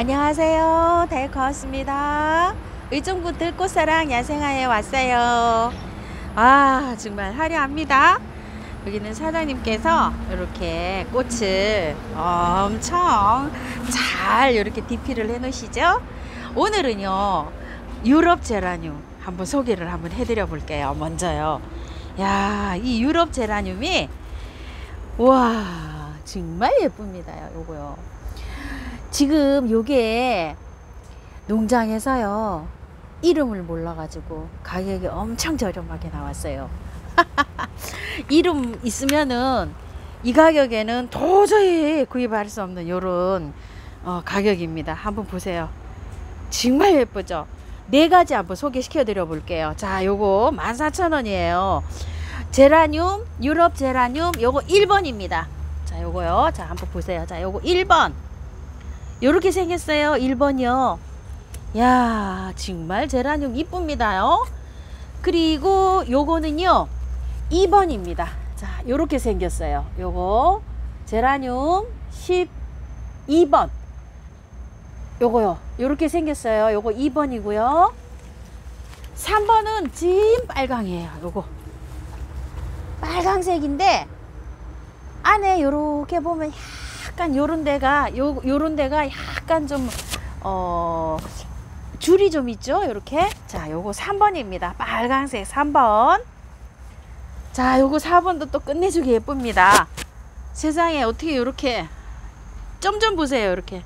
안녕하세요. 달커왔습니다. 의정부 들꽃사랑 야생화에 왔어요. 아, 정말 화려합니다. 여기는 사장님께서 이렇게 꽃을 엄청 잘 이렇게 디피를 해 놓으시죠. 오늘은요, 유럽 제라늄 한번 소개를 한번 해드려 볼게요. 먼저요. 야, 이 유럽 제라늄이, 와, 정말 예쁩니다. 요거요. 지금 요게 농장에서요 이름을 몰라가지고 가격이 엄청 저렴하게 나왔어요. 이름 있으면은 이 가격에는 도저히 구입할 수 없는 요런 어, 가격입니다. 한번 보세요. 정말 예쁘죠? 네 가지 한번 소개시켜 드려 볼게요. 자 요거 14,000원이에요. 제라늄 유럽 제라늄 요거 1번입니다. 자 요거요. 자 한번 보세요. 자 요거 1번 요렇게 생겼어요. 1번이요. 야 정말 제라늄 이쁩니다요. 그리고 요거는요 2번입니다. 자 요렇게 생겼어요. 요거 제라늄 12번. 요거요. 요렇게 생겼어요. 요거 2번이고요. 3번은 진 빨강이에요. 요거. 빨강색인데 안에 요렇게 보면 약간 요런 데가 요 요런 데가 약간 좀 어 줄이 좀 있죠? 이렇게? 자 요거 3번입니다. 빨간색 3번. 자 요거 4번도 또 끝내주기 예쁩니다. 세상에 어떻게 요렇게 점 좀 보세요 이렇게.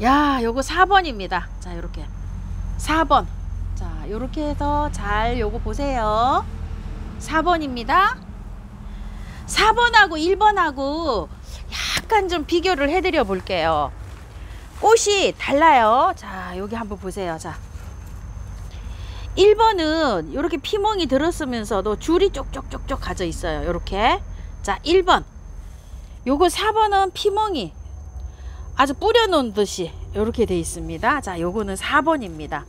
야 요거 4번입니다. 자 요렇게. 4번. 자 요렇게 해서 잘 요거 보세요. 4번입니다 4번하고 1번하고 약간 좀 비교를 해드려 볼게요. 꽃이 달라요. 자, 여기 한번 보세요. 자. 1번은 이렇게 피멍이 들었으면서도 줄이 쪽쪽쪽쪽 가져 있어요. 이렇게. 자, 1번. 요거 4번은 피멍이 아주 뿌려놓은 듯이 이렇게 돼 있습니다. 자, 요거는 4번입니다.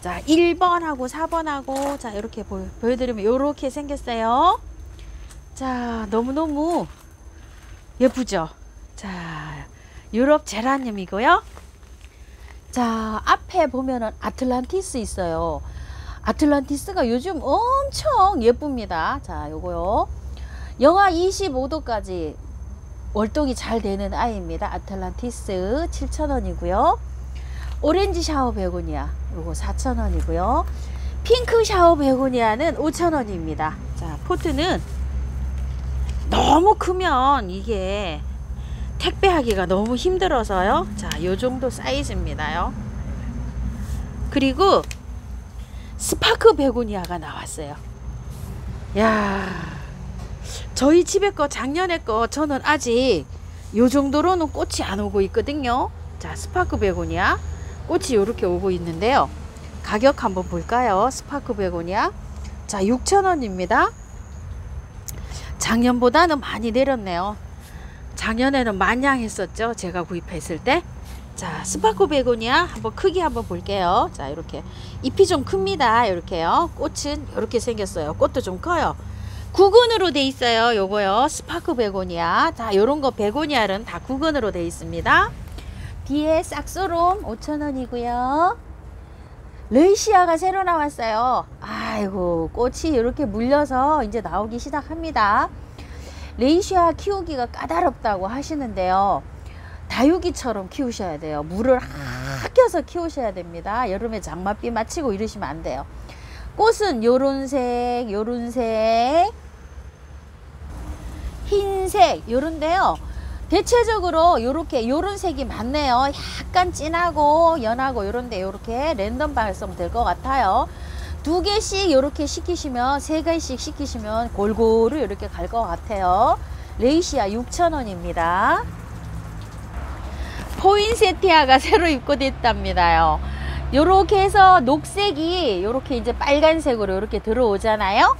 자, 1번하고 4번하고 자, 이렇게 보여, 보여드리면 이렇게 생겼어요. 자, 너무너무 예쁘죠? 자, 유럽 제라늄이고요. 자, 앞에 보면은 아틀란티스 있어요. 아틀란티스가 요즘 엄청 예쁩니다. 자, 요거요. 영하 25도까지 월동이 잘 되는 아이입니다. 아틀란티스 7,000원이고요. 오렌지 샤워 베고니아 요거 4,000원이고요. 핑크 샤워 베고니아는 5,000원입니다. 자, 포트는 너무 크면 이게 택배하기가 너무 힘들어서요. 자, 요 정도 사이즈입니다요. 그리고 스파크 베고니아가 나왔어요. 야, 저희 집에 거 작년에 거 저는 아직 요 정도로는 꽃이 안 오고 있거든요. 자, 스파크 베고니아 꽃이 이렇게 오고 있는데요. 가격 한번 볼까요? 스파크 베고니아. 자, 6,000원입니다. 작년보다는 많이 내렸네요. 작년에는 만냥했었죠. 제가 구입했을 때. 자, 스파크 베고니아 한번 크기 한번 볼게요. 자, 이렇게 잎이 좀 큽니다. 이렇게요. 꽃은 이렇게 생겼어요. 꽃도 좀 커요. 구근으로 돼 있어요. 요거요. 스파크 베고니아. 자, 요런 거 베고니아는 다 구근으로 돼 있습니다. 뒤에 싹소롬 5,000원이고요. 레위시아가 새로 나왔어요. 아이고 꽃이 이렇게 물려서 이제 나오기 시작합니다. 레이시아 키우기가 까다롭다고 하시는데요. 다육이처럼 키우셔야 돼요. 물을 아껴서 키우셔야 됩니다. 여름에 장맛비 맞히고 이러시면 안 돼요. 꽃은 요런 색, 요런 색, 흰색, 요런데요. 대체적으로 이렇게 요런 색이 많네요. 약간 진하고 연하고 요런데 요렇게 랜덤 발송 될 것 같아요. 두 개씩 이렇게 시키시면 세 개씩 시키시면 골고루 이렇게 갈 것 같아요. 레이시아 6,000원입니다. 포인세티아가 새로 입고됐답니다요. 요렇게 해서 녹색이 요렇게 이제 빨간색으로 이렇게 들어오잖아요.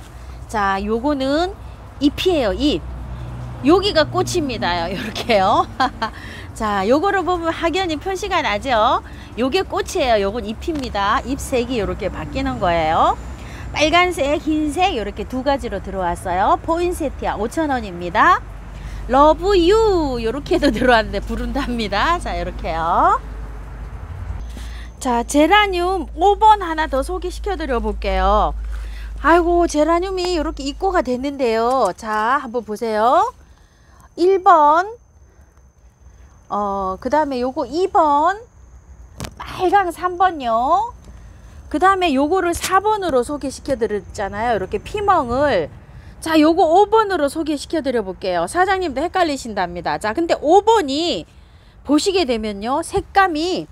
자, 요거는 잎이에요, 잎. 여기가 꽃입니다. 이렇게요. 자, 요거를 보면 확연히 표시가 나죠. 요게 꽃이에요. 요건 잎입니다. 잎색이 이렇게 바뀌는 거예요. 빨간색, 흰색 이렇게 두 가지로 들어왔어요. 포인세티아 5,000원입니다. love you 이렇게도 들어왔는데 부른답니다. 자 이렇게요. 자 제라늄 5번 하나 더 소개시켜 드려 볼게요. 아이고 제라늄이 이렇게 입고가 됐는데요. 자 한번 보세요. 1번 어, 그 다음에 요거 2번 빨강 3번요. 그 다음에 요거를 4번으로 소개시켜 드렸잖아요. 이렇게 피멍을. 자, 요거 5번으로 소개시켜 드려 볼게요. 사장님도 헷갈리신답니다. 자, 근데 5번이 보시게 되면요. 색감이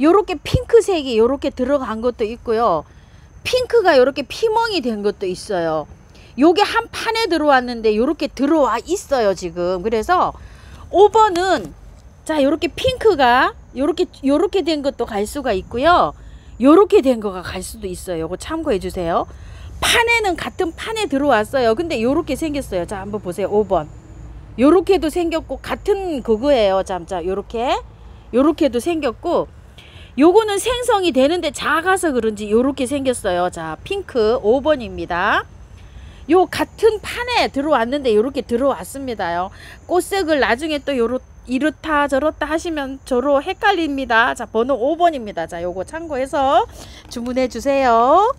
요렇게 핑크색이 요렇게 들어간 것도 있고요. 핑크가 요렇게 피멍이 된 것도 있어요. 요게 한 판에 들어왔는데 요렇게 들어와 있어요, 지금. 그래서 5번은 자, 요렇게 핑크가 요렇게 요렇게 된 것도 갈 수가 있고요. 요렇게 된 거가 갈 수도 있어요. 요거 참고해 주세요. 판에는 같은 판에 들어왔어요. 근데 요렇게 생겼어요. 자, 한번 보세요. 5번. 요렇게도 생겼고 같은 그거예요. 자, 자, 요렇게. 요렇게도 생겼고 요거는 생성이 되는데 작아서 그런지 요렇게 생겼어요. 자, 핑크 5번입니다. 요 같은 판에 들어왔는데 요렇게 들어왔습니다요. 꽃색을 나중에 또 요렇 이렇다 저렇다 하시면 저로 헷갈립니다. 자, 번호 5번입니다. 자, 요거 참고해서 주문해 주세요.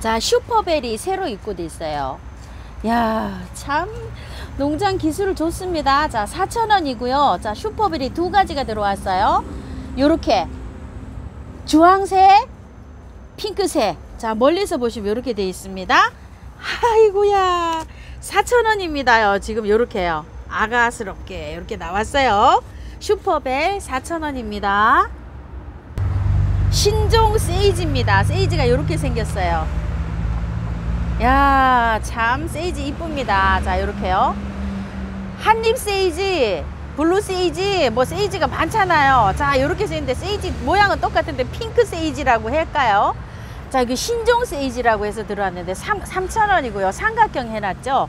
자, 슈퍼벨이 새로 입고돼 있어요. 야, 참 농장 기술 좋습니다. 자, 4,000원이고요. 자, 슈퍼벨이 두 가지가 들어왔어요. 요렇게 주황색, 핑크색. 자, 멀리서 보시면 이렇게 돼 있습니다. 아이고야. 4,000원입니다요. 지금 요렇게요. 아가스럽게 이렇게 나왔어요. 슈퍼벨 4,000원입니다. 신종 세이지입니다. 세이지가 이렇게 생겼어요. 야, 참 세이지 이쁩니다. 자, 이렇게요. 한입 세이지, 블루 세이지, 뭐 세이지가 많잖아요. 자, 이렇게 생겼는데 세이지 모양은 똑같은데 핑크 세이지라고 할까요? 자, 이게 신종 세이지라고 해서 들어왔는데 3, 3,000원이고요. 삼각형 해놨죠.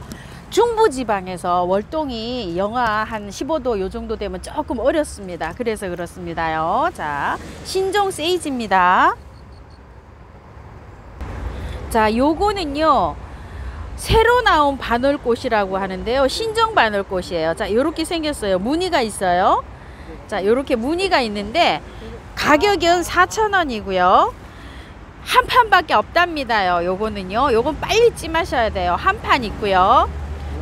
중부지방에서 월동이 영하 한 15도 요 정도 되면 조금 어렵습니다. 그래서 그렇습니다요. 자, 신종 세이지입니다. 자, 요거는요. 새로 나온 바늘꽃이라고 하는데요. 신종 바늘꽃이에요. 자, 요렇게 생겼어요. 무늬가 있어요. 자, 요렇게 무늬가 있는데 가격은 4,000원이고요. 한 판밖에 없답니다요. 요거는요. 요건 빨리 찜하셔야 돼요. 한 판 있고요.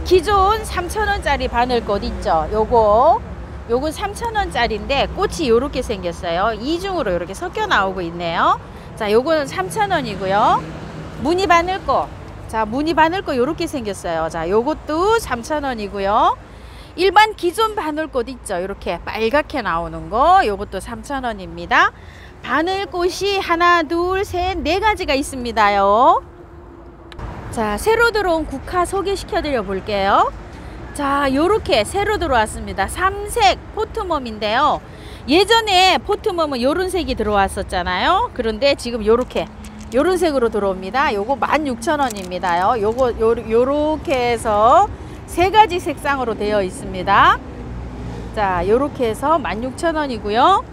기존 3,000원짜리 바늘꽃 있죠? 요거 요건 3,000원짜리인데 꽃이 요렇게 생겼어요. 이중으로 이렇게 섞여 나오고 있네요. 자, 요거는 3,000원이고요. 무늬 바늘꽃. 자, 무늬 바늘꽃 요렇게 생겼어요. 자, 요것도 3,000원이고요. 일반 기존 바늘꽃 있죠? 이렇게 빨갛게 나오는 거. 요것도 3,000원입니다. 바늘꽃이 하나, 둘, 셋, 네 가지가 있습니다요. 자, 새로 들어온 국화 소개시켜 드려 볼게요. 자, 요렇게 새로 들어왔습니다. 삼색 포트멈인데요. 예전에 포트멈은 요런 색이 들어왔었잖아요. 그런데 지금 요렇게 요런 색으로 들어옵니다. 요거 16,000원입니다요. 요거 요, 요렇게 해서 세 가지 색상으로 되어 있습니다. 자, 요렇게 해서 16,000원이고요.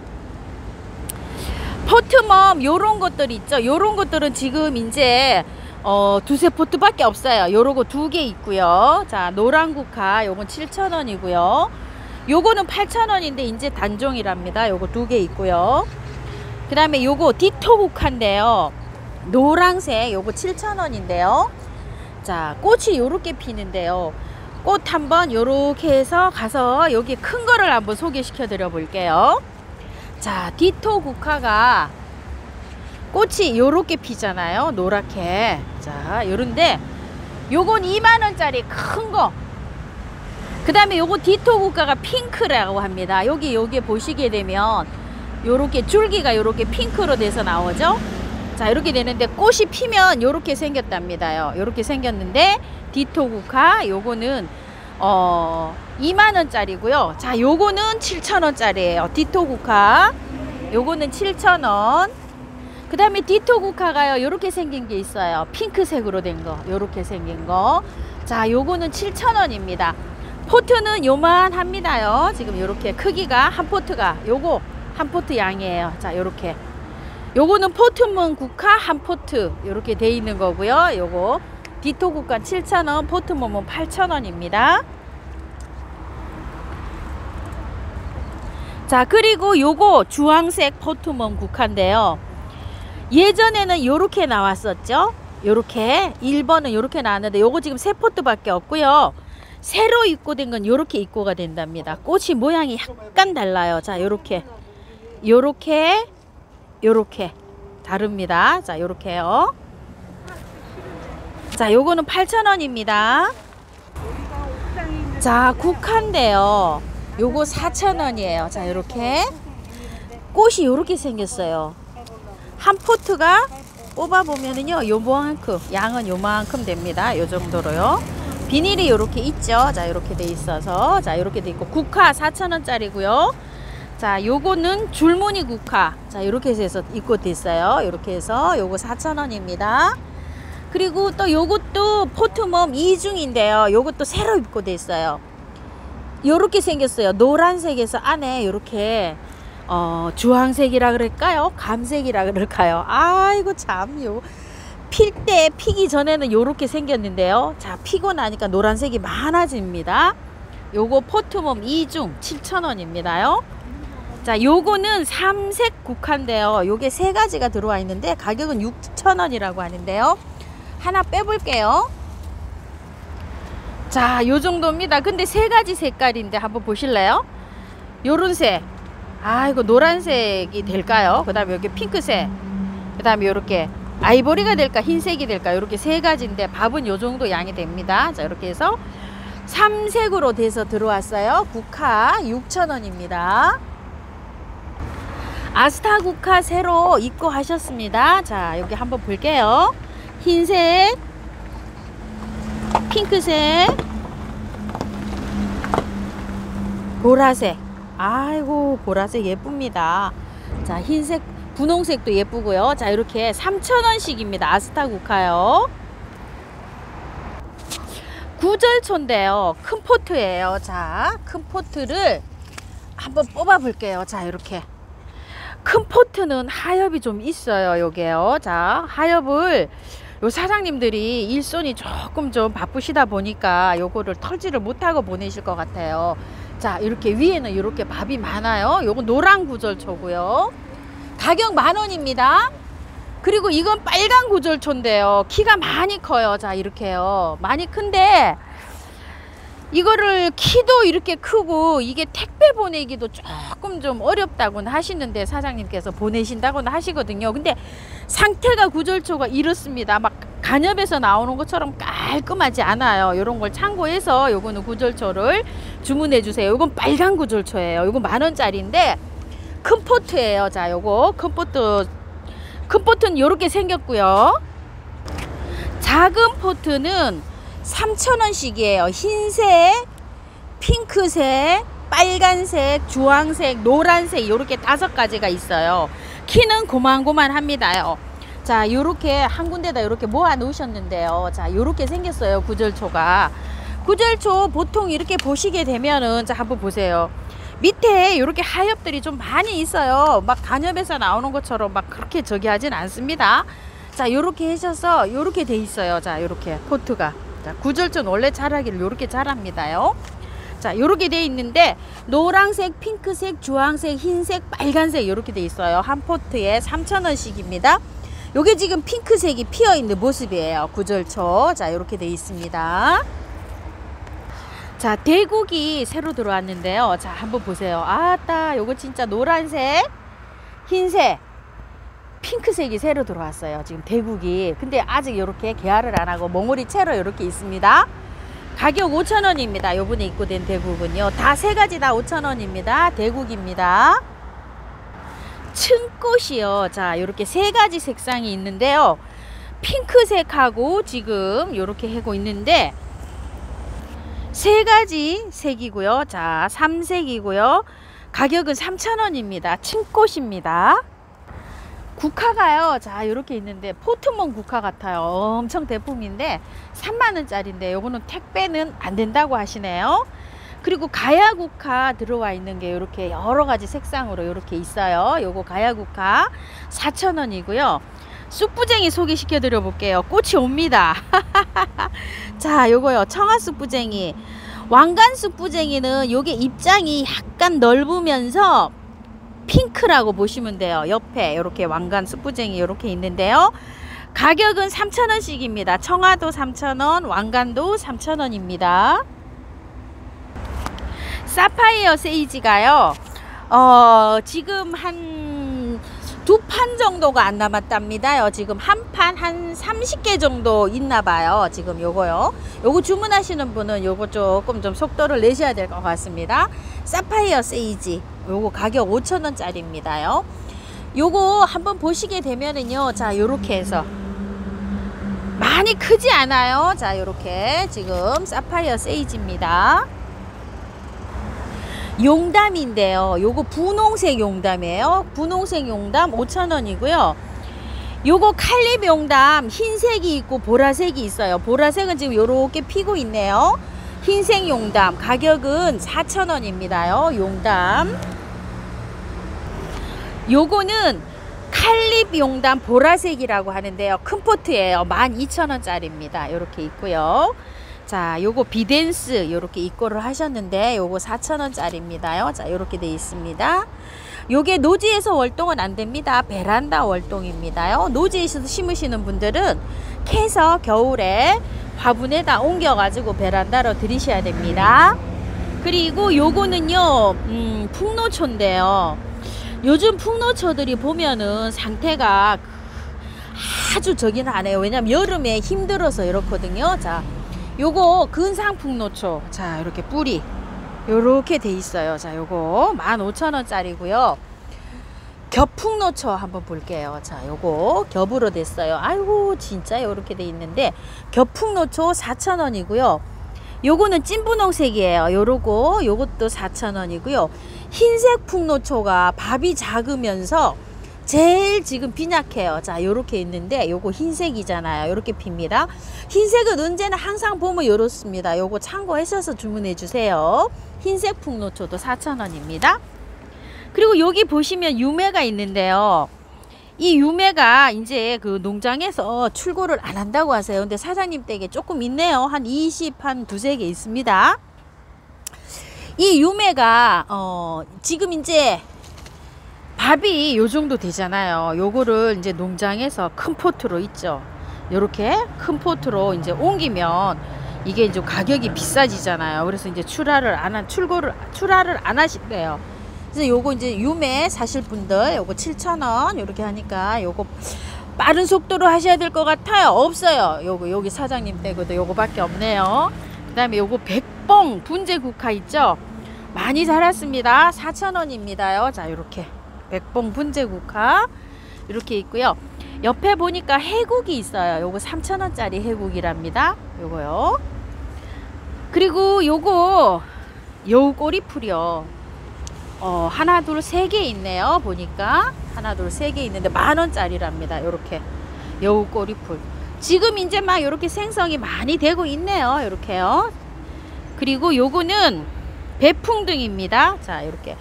포트멈 요런 것들 있죠. 요런 것들은 지금 이제 어, 두세 포트밖에 없어요. 요러고 두 개 있고요. 자, 노란 국화 요건 7,000원이고요. 요거는 8,000원인데 이제 단종이랍니다. 요거 두 개 있고요. 그 다음에 요거 디토 국화인데요. 노랑색 요거 7,000원인데요. 자, 꽃이 요렇게 피는데요. 꽃 한번 요렇게 해서 가서 여기 큰 거를 한번 소개시켜 드려 볼게요. 자, 디토 국화가 꽃이 요렇게 피잖아요. 노랗게. 자, 요런데 요건 2만 원짜리 큰 거. 그 다음에 요거 디토 국가가 핑크라고 합니다. 여기 여기 보시게 되면 요렇게 줄기가 요렇게 핑크로 돼서 나오죠. 자, 이렇게 되는데 꽃이 피면 요렇게 생겼답니다요. 요렇게 생겼는데 디토 국화 요거는 어 2만 원짜리고요. 자, 요거는 7천 원짜리예요. 디토 국화. 요거는 7천 원. 그 다음에 디토 국화가요. 요렇게 생긴 게 있어요. 핑크색으로 된 거. 요렇게 생긴 거자 요거는 7,000원입니다. 포트는 요만합니다요. 지금 요렇게 크기가 한 포트가 요거 한 포트 양이에요. 자 요렇게. 요거는 pot mum 국화 한 포트. 요렇게 돼 있는 거고요. 요거 디토 국화는 7,000원, pot mum은 8,000원입니다. 자 그리고 요거 주황색 포트몬 국화인데요. 예전에는 요렇게 나왔었죠? 요렇게 1번은 요렇게 나왔는데 요거 지금 세 포트 밖에 없고요. 새로 입고된 건 요렇게 입고가 된답니다. 꽃이 모양이 약간 달라요. 자 요렇게 요렇게 요렇게 다릅니다. 자 요렇게요. 자 요거는 8,000원입니다. 자 국화인데요. 요거 4,000원이에요. 자 요렇게. 꽃이 요렇게 생겼어요. 한 포트가 뽑아보면은요 요만큼 양은 요만큼 됩니다. 요 정도로요. 비닐이 요렇게 있죠? 자 요렇게 돼 있어서. 자 요렇게 돼 있고 국화 4,000원짜리고요. 자 요거는 줄무늬 국화. 자 요렇게 해서 입고 됐어요. 요렇게 해서 요거 4,000원입니다 그리고 또 요것도 포트멈 이중인데요. 요것도 새로 입고 됐어요. 요렇게 생겼어요. 노란색에서 안에 요렇게 어, 주황색이라 그럴까요? 감색이라 그럴까요? 아이고 참요. 필 때 피기 전에는 요렇게 생겼는데요. 자 피고 나니까 노란색이 많아집니다. 요거 포트멈 이중 7,000원입니다요. 자 요거는 삼색 국화인데요. 요게 세 가지가 들어와 있는데 가격은 6,000원이라고 하는데요 하나 빼볼게요 자, 요 정도입니다. 근데 세 가지 색깔인데 한번 보실래요? 요런 색. 아, 이거 노란색이 될까요? 그 다음에 여기 핑크색. 그 다음에 요렇게 아이보리가 될까, 흰색이 될까, 요렇게 세 가지인데 밥은 요 정도 양이 됩니다. 자, 이렇게 해서 삼색으로 돼서 들어왔어요. 국화 6,000원입니다. 아스타 국화 새로 입고 하셨습니다. 자, 여기 한번 볼게요. 흰색, 핑크색 보라색. 아이고 보라색 예쁩니다. 자 흰색 분홍색도 예쁘고요. 자 이렇게 3,000원씩입니다. 아스타 국화요. 구절초인데요. 큰 포트예요. 자큰 포트를 한번 뽑아 볼게요. 자 이렇게. 큰 포트는 하엽이 좀 있어요 요게요. 자 하엽을 요 사장님들이 일손이 조금 좀 바쁘시다 보니까 요거를 털지를 못하고 보내실 것 같아요. 자 이렇게 위에는 이렇게 밥이 많아요. 요거 노란 구절초고요. 가격 만원입니다. 그리고 이건 빨간 구절초인데요. 키가 많이 커요. 자 이렇게요. 많이 큰데 이거를 키도 이렇게 크고 이게 택배 보내기도 조금 좀 어렵다고는 하시는데 사장님께서 보내신다고는 하시거든요. 근데 상태가 구절초가 이렇습니다. 막 간엽에서 나오는 것처럼 깔끔하지 않아요. 이런 걸 참고해서 요거는 구절초를 주문해 주세요. 요건 빨간 구절초예요. 요거 만원짜리인데 큰 포트예요. 자 요거 큰 포트 큰 포트는 요렇게 생겼고요. 작은 포트는 3,000원씩이에요. 흰색, 핑크색, 빨간색, 주황색, 노란색 이렇게 다섯 가지가 있어요. 키는 고만고만합니다요. 자, 이렇게 한 군데다 이렇게 모아 놓으셨는데요. 자, 이렇게 생겼어요. 구절초가. 구절초 보통 이렇게 보시게 되면은 자, 한번 보세요. 밑에 이렇게 하엽들이 좀 많이 있어요. 막 간엽에서 나오는 것처럼 막 그렇게 저기 하진 않습니다. 자, 이렇게 하셔서 이렇게 돼 있어요. 자, 이렇게 포트가. 자, 구절전 원래 자라기를 이렇게 자랍니다요. 자, 이렇게 돼 있는데 노란색, 핑크색, 주황색, 흰색, 빨간색 이렇게 돼 있어요. 한 포트에 3,000원씩입니다. 요게 지금 핑크색이 피어 있는 모습이에요. 구절초. 자, 이렇게 돼 있습니다. 자, 대국이 새로 들어왔는데요. 자, 한번 보세요. 아따, 요거 진짜 노란색, 흰색, 핑크색이 새로 들어왔어요. 지금 대국이. 근데 아직 이렇게 개화를 안 하고 몽우리 채로 이렇게 있습니다. 가격 5,000원입니다. 요번에 입고된 대국은요. 다 세 가지 다 5,000원입니다. 대국입니다. 층꽃이요. 자, 이렇게 세 가지 색상이 있는데요. 핑크색하고 지금 이렇게 하고 있는데 세 가지 색이고요. 자, 3색이고요. 가격은 3,000원입니다. 층꽃입니다. 국화가요. 자 이렇게 있는데 포트몬 국화 같아요. 엄청 대품인데 3만원짜리인데 요거는 택배는 안 된다고 하시네요. 그리고 가야국화 들어와 있는 게 이렇게 여러 가지 색상으로 이렇게 있어요. 요거 가야국화 4,000원이고요. 쑥부쟁이 소개시켜 드려 볼게요. 꽃이 옵니다. 자 요거요. 청아 쑥부쟁이. 왕관 쑥부쟁이는 요게 입장이 약간 넓으면서 핑크라고 보시면 돼요. 옆에 이렇게 왕관 스프쟁이 이렇게 있는데요. 가격은 3,000원씩입니다. 청아도 3,000원, 왕관도 3,000원입니다. 사파이어 세이지가요. 어, 지금 한 두 판 정도가 안 남았답니다요. 지금 한 판 한 30개 정도 있나 봐요. 지금 요거요. 요거 주문하시는 분은 요거 조금 좀 속도를 내셔야 될 것 같습니다. 사파이어 세이지. 요거 가격 5,000원짜리입니다요. 요거 한번 보시게 되면은요. 자, 요렇게 해서 많이 크지 않아요. 자, 요렇게 지금 사파이어 세이지입니다. 용담인데요. 요거 분홍색 용담이에요. 분홍색 용담 5,000원이고요. 요거 칼립 용담 흰색이 있고 보라색이 있어요. 보라색은 지금 요렇게 피고 있네요. 흰색 용담 가격은 4,000원입니다요. 용담. 요거는 칼립 용담 보라색이라고 하는데요. 큰 포트예요. 12,000원짜리입니다. 이렇게 있고요. 자, 요거 비덴스 요렇게 입고를 하셨는데 요거 4,000원짜리입니다요. 자, 요렇게 돼 있습니다. 요게 노지에서 월동은 안 됩니다. 베란다 월동입니다요. 노지에서 심으시는 분들은 캐서 겨울에 화분에다 옮겨 가지고 베란다로 들이셔야 됩니다. 그리고 요거는요. 음, 풍노초인데요. 요즘 풍노초들이 보면은 상태가 아주 저긴 하네요. 왜냐면 여름에 힘들어서 이렇거든요. 자, 요거 근상풍노초 자 이렇게 뿌리. 요렇게 돼 있어요. 자 요거 15,000원짜리고요. 겹풍노초 한번 볼게요. 자 요거 겹으로 됐어요. 아이고 진짜 요렇게 돼 있는데 겹풍노초 4,000원이고요. 요거는 찐분홍색이에요. 요러고 요것도 4,000원이고요. 흰색 풍노초가 밥이 작으면서 제일 지금 빈약해요. 자, 요렇게 있는데 요거 흰색이잖아요. 요렇게 핍니다. 흰색은 언제나 항상 보면 요렇습니다. 요거 참고하셔서 주문해 주세요. 흰색 풍노초도 4,000원입니다. 그리고 여기 보시면 유매가 있는데요. 이 유매가 이제 그 농장에서 출고를 안 한다고 하세요. 근데 사장님 댁에 조금 있네요. 한 20, 한 두세 개 있습니다. 이 유매가, 어, 지금 이제 밥이 요 정도 되잖아요. 요거를 이제 농장에서 큰 포트로 있죠. 요렇게 큰 포트로 이제 옮기면 이게 이제 가격이 비싸지잖아요. 그래서 이제 출하를 안 한, 출고를, 출하를 안 하신대요. 그래서 요거 이제 유매 사실 분들 요거 7,000원 요렇게 하니까 요거 빠른 속도로 하셔야 될 것 같아요. 없어요. 요거 여기 사장님 댁에도 요거밖에 없네요. 그 다음에 요거 백봉 분재 국화 있죠? 많이 자랐습니다. 4,000원입니다요. 자, 요렇게. 백봉 분재국화 이렇게 있고요. 옆에 보니까 해국이 있어요. 요거 3,000원짜리 해국이랍니다. 요거요. 그리고 요거 여우꼬리 풀이요. 어, 하나, 둘, 세 개 있네요. 보니까. 하나, 둘, 세 개 있는데 만 원짜리랍니다. 요렇게. 여우꼬리 풀. 지금 이제 막 요렇게 생성이 많이 되고 있네요. 요렇게요. 그리고 요거는 배풍등입니다. 자, 요렇게.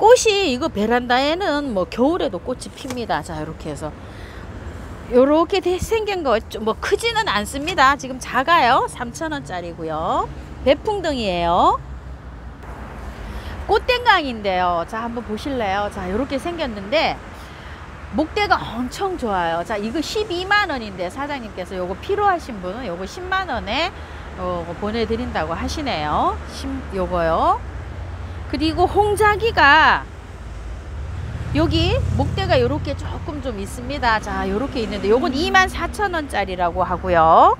꽃이 이거 베란다에는 뭐 겨울에도 꽃이 핍니다. 자 이렇게 해서 요렇게 생긴 거 뭐 크지는 않습니다. 지금 작아요. 3,000원짜리고요. 배풍등이에요. 꽃땡강인데요. 자 한번 보실래요? 자 이렇게 생겼는데 목대가 엄청 좋아요. 자 이거 12만 원인데 사장님께서 요거 필요하신 분은 요거 10만 원에 요거 보내드린다고 하시네요. 요거요. 그리고 홍자기가 여기 목대가 이렇게 조금 좀 있습니다. 자, 이렇게 있는데 요건 24,000원짜리라고 하고요.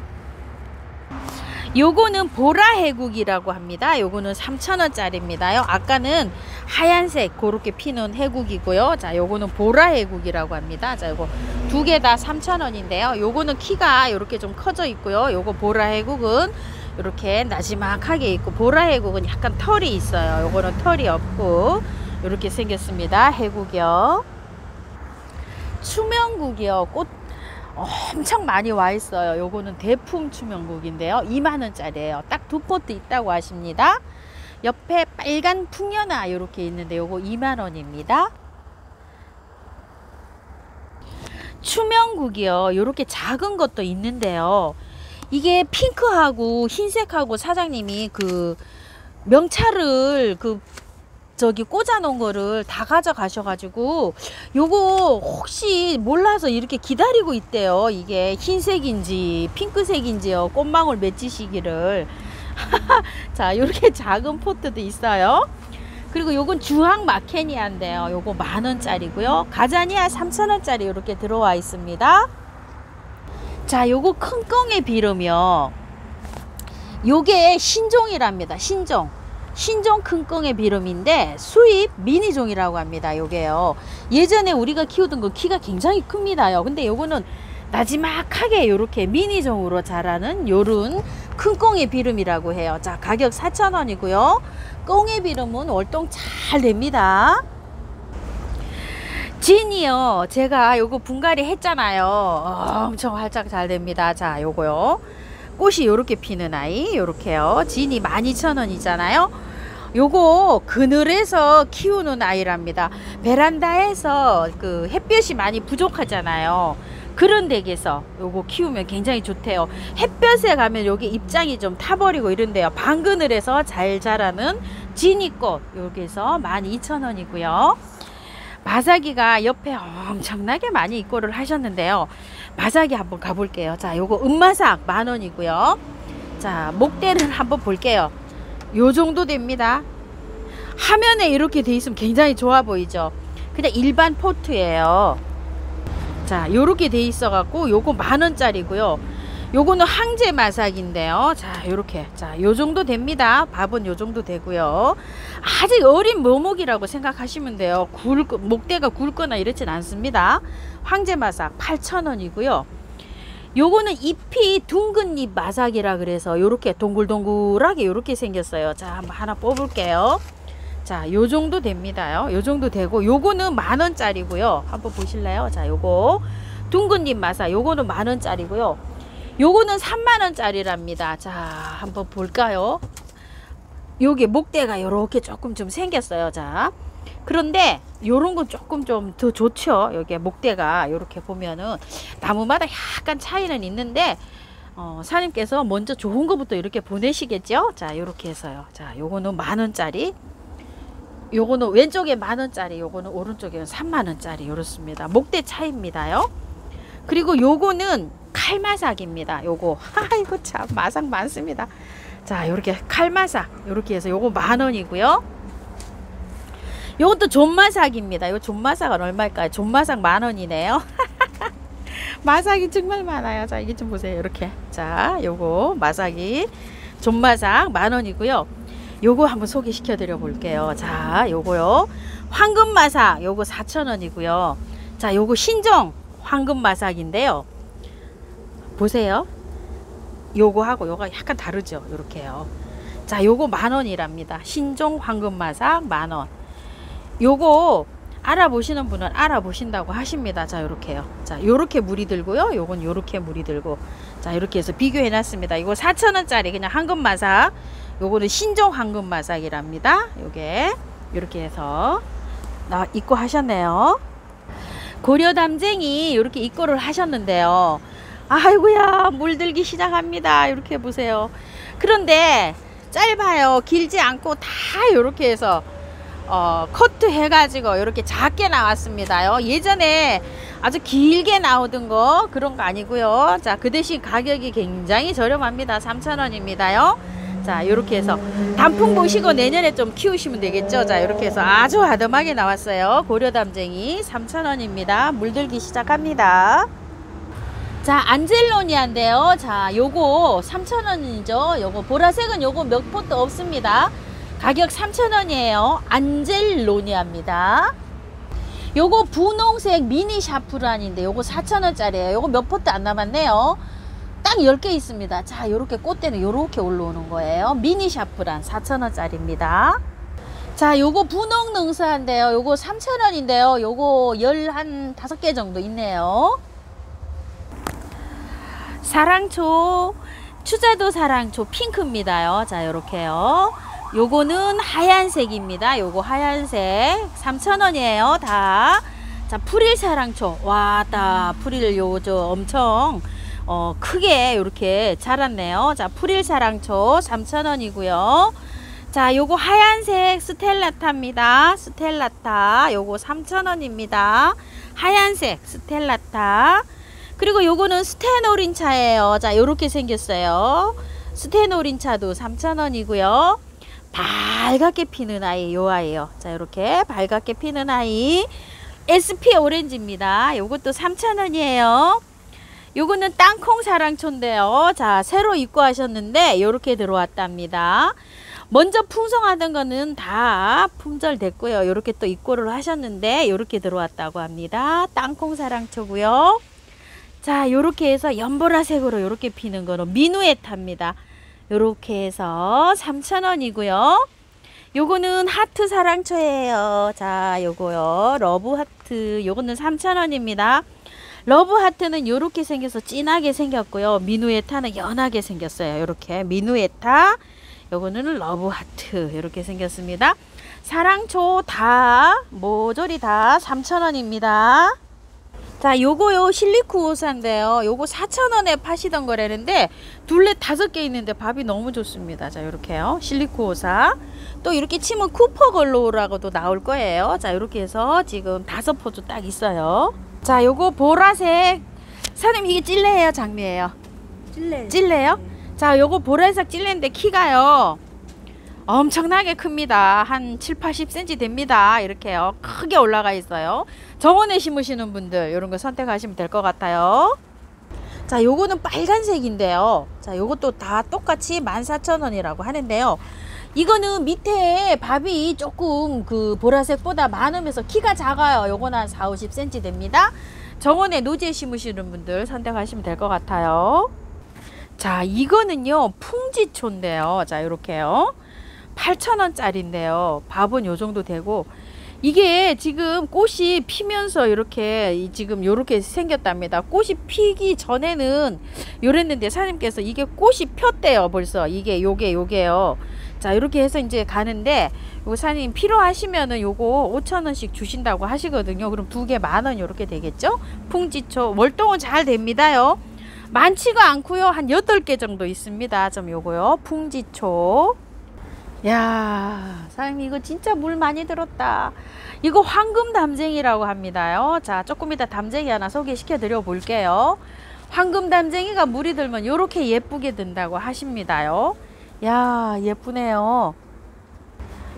요거는 보라 해국이라고 합니다. 요거는 3,000원짜리입니다요. 아까는 하얀색 그렇게 피는 해국이고요. 자, 요거는 보라 해국이라고 합니다. 자, 요거 두 개 다 3,000원인데요. 요거는 키가 이렇게 좀 커져 있고요. 요거 보라 해국은 이렇게 나지막하게 있고 보라 해국은 약간 털이 있어요. 요거는 털이 없고 이렇게 생겼습니다. 해국이요. 추명국이요. 꽃 엄청 많이 와 있어요. 요거는 대품 추명국인데요. 2만원짜리예요. 딱 두 포트 있다고 하십니다. 옆에 빨간 풍년아 이렇게 있는데 요거 2만원입니다. 추명국이요. 요렇게 작은 것도 있는데요. 이게 핑크하고 흰색하고 사장님이 그 명찰을 그 저기 꽂아 놓은 거를 다 가져가셔 가지고 요거 혹시 몰라서 이렇게 기다리고 있대요. 이게 흰색인지 핑크색인지요. 꽃망울 맺히시기를. 자, 이렇게 작은 포트도 있어요. 그리고 요건 주황 마케니아인데요. 요거 만 원짜리고요. 가자니아 3천 원짜리 이렇게 들어와 있습니다. 자, 요거 큰 껑의 비름이요. 요게 신종이랍니다. 신종. 신종 큰 껑의 비름인데 수입 미니종이라고 합니다. 요게요. 예전에 우리가 키우던 거 키가 굉장히 큽니다요. 근데 요거는 나지막하게 요렇게 미니종으로 자라는 요런 큰 꽁의 비름이라고 해요. 자, 가격 4,000원이고요. 꽁의 비름은 월동 잘 됩니다. 진이요. 제가 요거 분갈이 했잖아요. 엄청 활짝 잘 됩니다. 자, 요거요. 꽃이 요렇게 피는 아이. 요렇게요. 진이 12,000원이잖아요. 요거 그늘에서 키우는 아이랍니다. 베란다에서 그 햇볕이 많이 부족하잖아요. 그런 댁에서 요거 키우면 굉장히 좋대요. 햇볕에 가면 여기 입장이 좀 타버리고 이런데요. 방그늘에서 잘 자라는 지니꽃 여기서 12,000원이고요. 마사기가 옆에 엄청나게 많이 입고를 하셨는데요. 마사기 한번 가볼게요. 자, 요거 은마삭 만원이고요. 자, 목대를 한번 볼게요. 요 정도 됩니다. 화면에 이렇게 돼 있으면 굉장히 좋아 보이죠. 그냥 일반 포트예요. 자, 요렇게 돼 있어 갖고 요거 만 원짜리고요. 요거는 항제 마삭인데요. 자, 요렇게. 자, 요 정도 됩니다. 밥은 요 정도 되고요. 아직 어린 모목이라고 생각하시면 돼요. 굵 목대가 굵거나 이렇진 않습니다. 황제 마삭 8,000원이고요. 요거는 잎이 둥근 잎 마삭이라 그래서 요렇게 동글동글하게 요렇게 생겼어요. 자, 한번 하나 뽑을게요. 자, 요 정도 됩니다요. 요 정도 되고 요거는 만 원짜리고요. 한번 보실래요? 자, 요거 둥근 잎 마사 요거는 만 원짜리고요. 요거는 3만 원짜리랍니다. 자, 한번 볼까요? 요게 목대가 요렇게 조금 좀 생겼어요. 자. 그런데 요런 건 조금 좀 더 좋죠. 여기 목대가 요렇게 보면은 나무마다 약간 차이는 있는데 어, 사님께서 먼저 좋은 거부터 이렇게 보내시겠죠? 자, 요렇게 해서요. 자, 요거는 만 원짜리. 요거는 왼쪽에 만 원짜리, 요거는 오른쪽에는 3만 원짜리 요렇습니다. 목대 차이입니다요. 그리고 요거는 칼마삭입니다. 요거. 아이고 참 마삭 많습니다. 자, 요렇게 칼마삭 요렇게 해서 요거 만 원이고요. 요것도 존마삭입니다. 요 존마삭은 얼마일까요? 존마삭 만 원이네요. 마삭이 정말 많아요. 자, 이게 좀 보세요. 이렇게. 자, 요거 마삭이 존마삭 만 원이고요. 요거 한번 소개시켜 드려 볼게요. 자, 요거요. 황금마삭 요거 4,000원이고요. 자, 요거 신종 황금마삭인데요. 보세요. 요거하고 요거 약간 다르죠. 요렇게요. 자, 요거 만 원이랍니다. 신종 황금마삭 만 원. 요거 알아보시는 분은 알아보신다고 하십니다. 자, 요렇게요. 자, 요렇게 물이 들고요. 요건 요렇게 물이 들고. 자, 이렇게 해서 비교해 놨습니다. 이거 4,000원짜리 그냥 황금마삭. 요거는 신종 황금마삭이랍니다. 요게 요렇게 해서 나 입고 하셨네요. 고려담쟁이 이렇게 입고를 하셨는데요. 아이고야 물들기 시작합니다. 이렇게 보세요. 그런데 짧아요. 길지 않고 다 이렇게 해서 어, 커트 해가지고 이렇게 작게 나왔습니다요. 예전에 아주 길게 나오던 거 그런 거 아니고요. 자, 그 대신 가격이 굉장히 저렴합니다. 3,000원입니다요. 자, 이렇게 해서 단풍 보시고 내년에 좀 키우시면 되겠죠. 자, 이렇게 해서 아주 아담하게 나왔어요. 고려담쟁이 3,000원입니다. 물들기 시작합니다. 자, 안젤로니아인데요. 자, 요거 3,000원이죠. 요거 보라색은 요거 몇 포트 없습니다. 가격 3,000원이에요. 안젤로니아입니다. 요거 분홍색 미니 샤프란인데 요거 4,000원짜리예요. 요거 몇 포트 안 남았네요. 딱 10개 있습니다. 자, 요렇게 꽃대는 요렇게 올라오는 거예요. 미니 샤프란 4,000원짜리입니다. 자, 요거 분홍 능사인데요. 요거 3,000원인데요. 요거 10한 5개 정도 있네요. 사랑초, 추자도 사랑초 핑크입니다요. 자, 요렇게요. 요거는 하얀색입니다. 요거 하얀색 3,000원이에요. 다. 자, 프릴 사랑초. 와, 다 프릴 요저 엄청 어, 크게 이렇게 자랐네요. 자, 프릴 사랑초 3,000원이고요. 자, 요거 하얀색 스텔라타입니다. 스텔라타. 요거 3,000원입니다. 하얀색 스텔라타. 그리고 요거는 스테노린 차예요. 자, 요렇게 생겼어요. 스테노린 차도 3,000원이고요. 밝게 피는 아이 요 아이요. 자, 요렇게 밝게 피는 아이. SP 오렌지입니다. 요것도 3,000원이에요. 요거는 땅콩 사랑초인데요. 자, 새로 입고하셨는데 요렇게 들어왔답니다. 먼저 풍성하던 거는 다 품절됐고요. 요렇게 또 입고를 하셨는데 요렇게 들어왔다고 합니다. 땅콩 사랑초고요. 자, 요렇게 해서 연보라색으로 요렇게 피는 거는 미누에타입니다. 요렇게 해서 3,000원이고요. 요거는 하트 사랑초예요. 자, 요거요. 러브 하트. 요거는 3,000원입니다. 러브 하트는 요렇게 생겨서 진하게 생겼고요. 미누에타는 연하게 생겼어요. 요렇게 미누에타. 요거는 러브 하트. 요렇게 생겼습니다. 사랑초 다 모조리 다 3,000원입니다. 자, 요거요 실리쿠오사인데요. 요거 4,000원에 파시던 거라는데 둘레 다섯 개 있는데 밥이 너무 좋습니다. 자, 요렇게요. 실리쿠오사. 또 이렇게 치면 쿠퍼 걸로라고도 나올 거예요. 자, 이렇게 해서 지금 다섯 포즈 딱 있어요. 자, 요거 보라색. 사장님 이게 찔레예요, 장미예요? 찔레. 찔레요? 자, 요거 보라색 찔레인데 키가요. 엄청나게 큽니다. 한 7, 80cm 됩니다. 이렇게요. 크게 올라가 있어요. 정원에 심으시는 분들 이런 거 선택하시면 될 것 같아요. 자, 요거는 빨간색인데요. 자, 요것도 다 똑같이 14,000원이라고 하는데요. 이거는 밑에 밥이 조금 그 보라색보다 많으면서 키가 작아요. 요거는 한 4, 50cm 됩니다. 정원에 노지에 심으시는 분들 선택하시면 될 것 같아요. 자, 이거는요. 풍지초인데요. 자, 요렇게요. 8,000원짜리인데요. 밥은 요 정도 되고 이게 지금 꽃이 피면서 이렇게 이 지금 요렇게 생겼답니다. 꽃이 피기 전에는 요랬는데 사장님께서 이게 꽃이 폈대요. 벌써 이게 요게 요게요. 자 이렇게 해서 이제 가는데 요 사장님 필요하시면은 요거 5천원씩 주신다고 하시거든요. 그럼 두 개 만원 요렇게 되겠죠? 풍지초 월동은 잘 됩니다요. 많지가 않고요. 한 8개 정도 있습니다. 좀 요거요. 풍지초. 야, 사장님 이거 진짜 물 많이 들었다. 이거 황금 담쟁이라고 합니다요. 자, 조금 이따 담쟁이 하나 소개시켜 드려 볼게요. 황금 담쟁이가 물이 들면 이렇게 예쁘게 든다고 하십니다요. 야, 예쁘네요.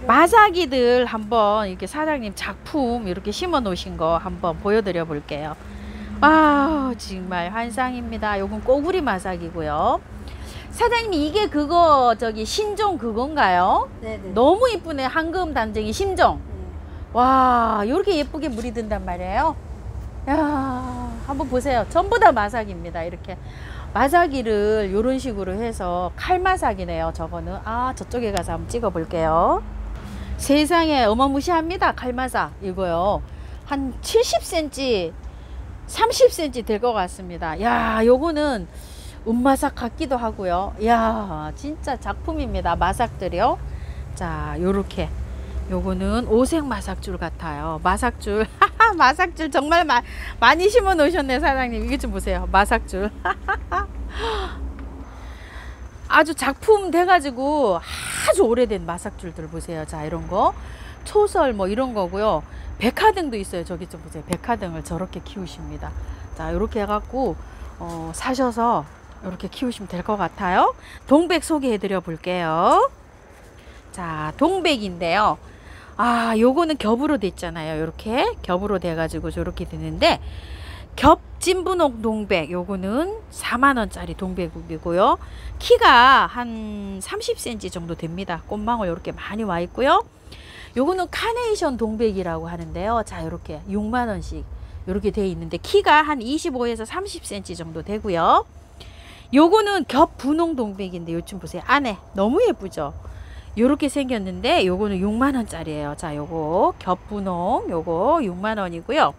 마사기들 한번 이렇게 사장님 작품 이렇게 심어 놓으신 거 한번 보여드려 볼게요. 아, 정말 환상입니다. 요건 꼬부리 마사기고요. 사장님이 이게 그거 저기 신종 그건가요? 네네. 너무 이쁘네. 황금 담쟁이 심종. 와 이렇게 예쁘게 물이 든단 말이에요? 야 한번 보세요. 전부 다 마삭입니다 이렇게. 마삭이를 이런 식으로 해서 칼마삭이네요 저거는. 아 저쪽에 가서 한번 찍어 볼게요. 세상에 어마무시합니다 칼마삭. 이거요. 한 70cm 30cm 될 것 같습니다. 야 요거는 은마삭 같기도 하고요. 이야, 진짜 작품입니다. 마삭들이요. 자, 요렇게. 요거는 오색 마삭줄 같아요. 마삭줄. 마삭줄 정말 마, 많이 심어 놓으셨네, 사장님. 이게 좀 보세요. 마삭줄. 아주 작품 돼가지고 아주 오래된 마삭줄들 보세요. 자, 이런 거. 초설 뭐 이런 거고요. 백화등도 있어요. 저기 좀 보세요. 백화등을 저렇게 키우십니다. 자, 이렇게 해갖고, 어, 사셔서 이렇게 키우시면 될 것 같아요. 동백 소개해 드려 볼게요. 자, 동백인데요. 아, 요거는 겹으로 됐잖아요. 이렇게 겹으로 돼가지고 저렇게 되는데 겹 진분홍 동백 요거는 4만 원짜리 동백이고요. 키가 한 30cm 정도 됩니다. 꽃망울 이렇게 많이 와 있고요. 요거는 카네이션 동백이라고 하는데요. 자, 이렇게 6만 원씩 이렇게 돼 있는데 키가 한 25에서 30cm 정도 되고요. 요거는 겹 분홍 동백인데 요즘 보세요. 안에 너무 예쁘죠? 요렇게 생겼는데 요거는 6만 원짜리예요. 자, 요거 겹 분홍 요거 6만 원이고요.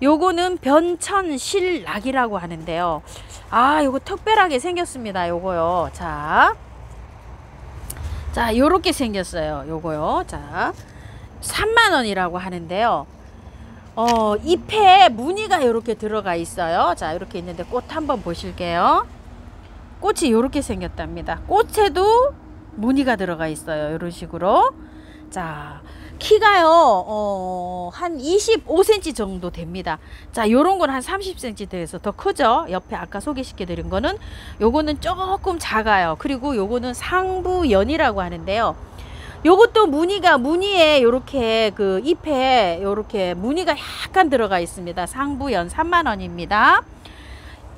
요거는 변천 실락이라고 하는데요. 아, 요거 특별하게 생겼습니다. 요거요. 자. 자, 요렇게 생겼어요. 요거요. 자. 3만 원이라고 하는데요. 어, 잎에 무늬가 이렇게 들어가 있어요. 자, 이렇게 있는데 꽃 한번 보실게요. 꽃이 이렇게 생겼답니다. 꽃에도 무늬가 들어가 있어요. 이런 식으로. 자, 키가요, 어, 한 25cm 정도 됩니다. 자, 요런 건 한 30cm 돼서 더 크죠? 옆에 아까 소개시켜 드린 거는 요거는 조금 작아요. 그리고 요거는 상부연이라고 하는데요. 요것도 무늬가 무늬에 요렇게 그 잎에 요렇게 무늬가 약간 들어가 있습니다. 상부연 3만 원입니다.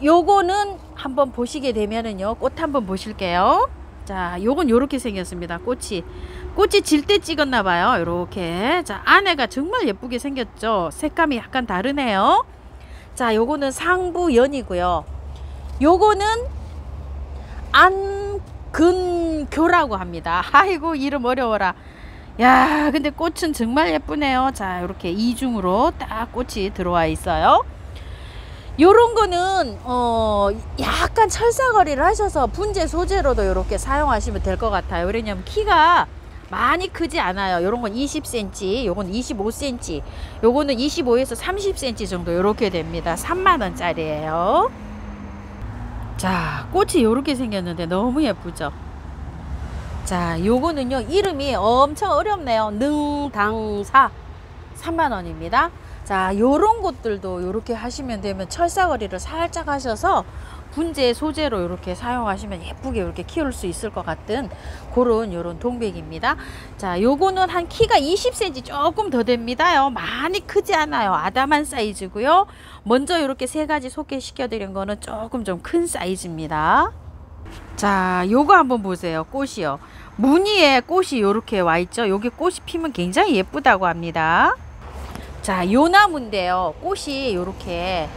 요거는 한번 보시게 되면은요. 꽃 한번 보실게요. 자, 요건 요렇게 생겼습니다. 꽃이. 꽃이 질 때 찍었나 봐요. 요렇게. 자, 안에가 정말 예쁘게 생겼죠. 색감이 약간 다르네요. 자, 요거는 상부연이고요. 요거는 안 근교라고 합니다. 아이고, 이름 어려워라. 야, 근데 꽃은 정말 예쁘네요. 자, 이렇게 이중으로 딱 꽃이 들어와 있어요. 요런 거는 어 약간 철사거리를 하셔서 분재 소재로도 이렇게 사용하시면 될 것 같아요. 왜냐면 키가 많이 크지 않아요. 요런 건 20cm, 요건 25cm, 요거는 25에서 30cm 정도 이렇게 됩니다. 3만 원짜리예요. 자, 꽃이 요렇게 생겼는데 너무 예쁘죠? 자, 요거는요. 이름이 엄청 어렵네요. 능당사 3만 원입니다. 자, 요런 것들도 요렇게 하시면 되면 철사거리를 살짝 하셔서 분재 소재로 이렇게 사용하시면 예쁘게 이렇게 키울 수 있을 것 같은 그런 요런 동백입니다. 자, 요거는 한 키가 20cm 조금 더 됩니다요. 많이 크지 않아요. 아담한 사이즈고요. 먼저 이렇게 세 가지 소개시켜 드린 거는 조금 좀 큰 사이즈입니다. 자, 요거 한번 보세요. 꽃이요. 무늬에 꽃이 이렇게 와 있죠. 여기 꽃이 피면 굉장히 예쁘다고 합니다. 자, 요 나무인데요. 꽃이 이렇게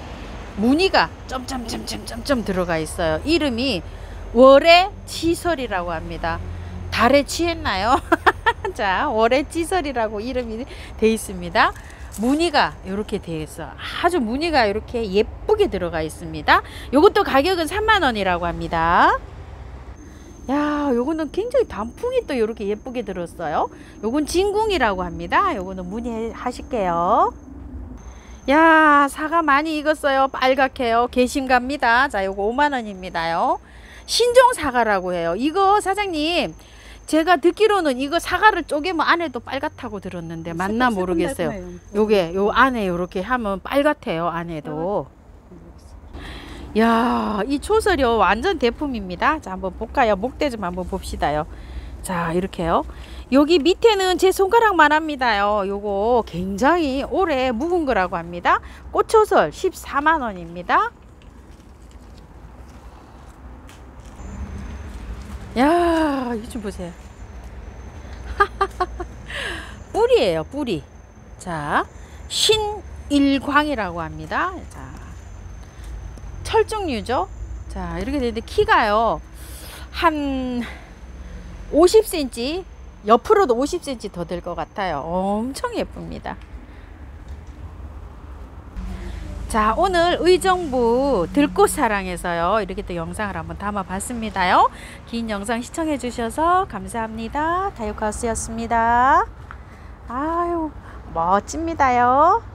무늬가 점점점점점점 들어가 있어요. 이름이 월의 치설이라고 합니다. 달에 취했나요? 자, 월의 치설이라고 이름이 돼 있습니다. 무늬가 이렇게 되어 있어. 아주 무늬가 이렇게 예쁘게 들어가 있습니다. 이것도 가격은 3만 원이라고 합니다. 야, 요거는 굉장히 단풍이 또 이렇게 예쁘게 들었어요. 요건 진궁이라고 합니다. 요거는 문의하실게요. 야, 사과 많이 익었어요. 빨갛게요. 개심 갑니다. 자, 요거 5만 원입니다요. 신종 사과라고 해요. 이거 사장님, 제가 듣기로는 이거 사과를 쪼개면 안에도 빨갛다고 들었는데 맞나 모르겠어요. 요게 요 안에 요렇게 하면 빨갛대요. 안에도. 야, 이 초설이요. 완전 대품입니다. 자, 한번 볼까요? 목대 좀 한번 봅시다요. 자, 이렇게요. 여기 밑에는 제 손가락만 합니다요. 요거 굉장히 오래 묵은 거라고 합니다. 꽃초설 14만 원입니다. 야, 이거 좀 보세요. 뿌리예요, 뿌리. 자, 신일광이라고 합니다. 자, 철쭉류죠. 자, 이렇게 되는데 키가요. 한 50cm, 옆으로도 50cm 더 될 것 같아요. 엄청 예쁩니다. 자, 오늘 의정부 들꽃사랑에서요. 이렇게 또 영상을 한번 담아 봤습니다요. 긴 영상 시청해 주셔서 감사합니다. 다육하우스였습니다. 아유, 멋집니다요.